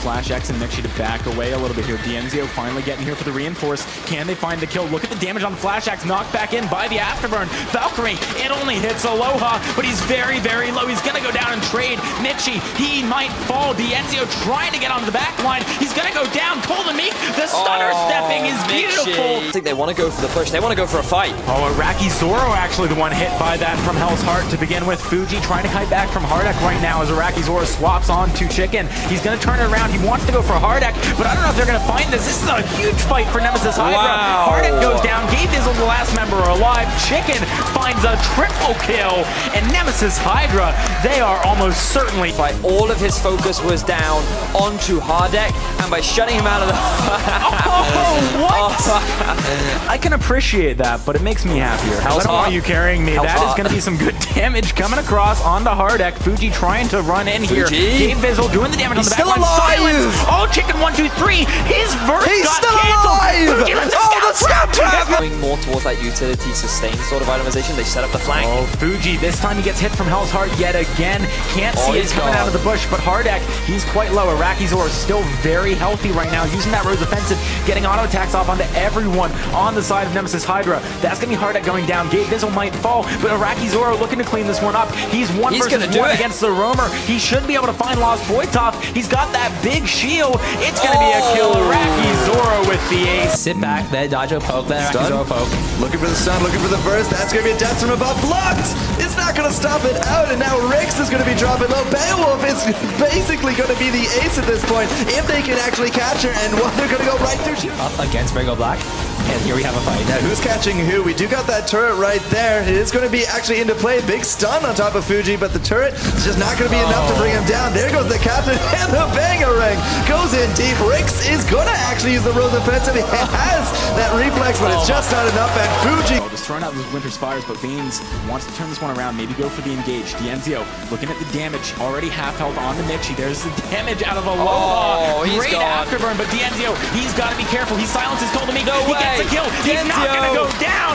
Flash X and Mixi to back away a little bit here. Dienzio finally getting here for the reinforce. Can they find the kill? Look at the damage on Flash X, knocked back in by the Afterburn. Valkyrie, it only hits Aloha, but he's very, very low. He's gonna go down and trade. Mixi, he might fall. Dienzio trying to get onto the back line. He's gonna go down. Koldamik, the stunner Oh, stepping is beautiful. Think they want to go for the push. They want to go for a fight. Oh, Iraqi Zoro actually the one hit by that from Hell's Heart to begin with. Fuji trying to kite back from Hardek right now as Iraqi Zoro swaps on to Chicken. He's going to turn it around. He wants to go for Hardek, but I don't know if they're going to find this. This is a huge fight for Nemesis Hydra. Wow. Hardek goes down. Gabe Dizzle, the last member, alive. Chicken finds a triple kill. And Nemesis Hydra, they are almost certainly... By all of his focus was down onto Hardek, and by shutting him out of the Oh, what? Oh, I can appreciate that, but it makes me happier. I Hell's don't want you carrying me. Hell's That is hot. going to be some good damage coming across onto Hardek. Fuji trying to run in here. Game Gabe Dizzle doing the damage He's on the still back line. alive. Silence. Oh, chicken one, two, three. His verse He's got still canceled. alive. Fuji lets Oh, a the scout scout trap. trap. going more towards that utility sustain sort of itemization. They set up the flank. Oh, Fuji, this time he gets hit from Hell's Heart yet again. Can't Oh, see it he's coming gone. out of the bush, but Hardek, he's quite low. Iraqi Zoro is still very healthy right now, using that Rose offensive, getting auto attacks off onto everyone on the side of Nemesis Hydra. That's going to be Hardek going down. Gabe Dizzle might fall, but Iraqi Zoro looking to clean this one up. He's one He's versus one it. against the Roamer. He should be able to find Lost Voitoff. He's got that big shield. It's going to be a oh. kill. Oh. Iraqi Zoro with the ace. Sit back, there, dodge a poke, there, Stun. Zoro poke. Looking for the stun, looking for the burst. That's going to be a death from above. Blocked! It's not going to stop it out, and now Rix is going to be dropping low. Beowulf is basically going to be the ace at this point if they can actually catch her, and well, they're going to go right through. Up against Brago Black. And here we have a fight. Now, who's catching who? We do got that turret right there. It is going to be actually into play. Big stun on top of Fuji, but the turret is just not going to be enough to oh. bring him down. There goes the captain, and the Bangarang goes in deep. Rix is going to actually use the Rose offensive. He has that reflex, but it's just not enough, and Fuji Oh, just throwing out those Winter Spires, but Veins wants to turn this one around, maybe go for the engage. Dienzio looking at the damage, already half health on the Mixi. There's the damage out of Aloha. Oh, he's Great gone. afterburn, but Dienzio, he's got to be careful. He silences Koldamik. No he gets a kill. He's not going to go down.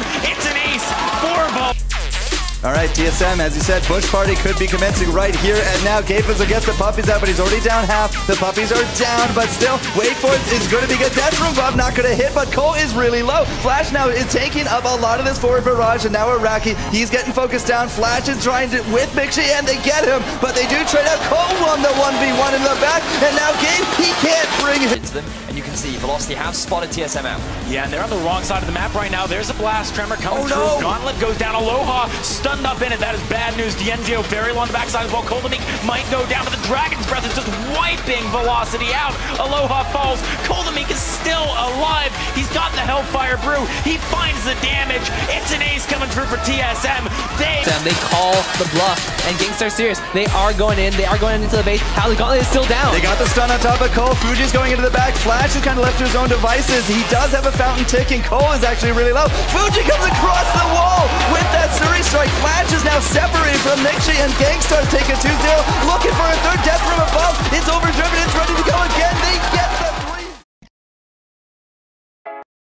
All right, TSM, as you said, Bush Party could be commencing right here and now. Gapers will get the puppies out, but he's already down half. The puppies are down, but still, wait for it. It's going to be good. Death from Above not going to hit, but Cole is really low. Flash now is taking up a lot of this forward barrage, and now Iraqi, he's getting focused down. Flash is trying to with Mixi, and they get him, but they do trade out. Cole won the 1v1 in the back, and now Gabe, he can't bring it. Into them, and you can see Velocity have spotted TSM out. Yeah, and they're on the wrong side of the map right now. There's a blast tremor coming Oh, through. no. Gauntlet goes down. Aloha stunned up in it. That is bad news. Dienzio very low on the backside as well. Koldamik might go down, but the Dragon's Breath is just wiping Velocity out. Aloha falls. Koldamik is still alive. He's got the Hellfire Brew. He finds the damage. It's an ace coming through for TSM. They Them, They call the bluff, and Gankstar serious. They are going in. They are going into the base. How the gauntlet is still down. They got the stun on top of Cole. Fuji's going into the back. Flash is kind of left to his own devices. He does have a fountain ticking. Cole is actually really low. Fuji comes across the wall with that Suri strike. Flash is now separated from Mixi and Gankstar taking a 2-0. Looking for a third death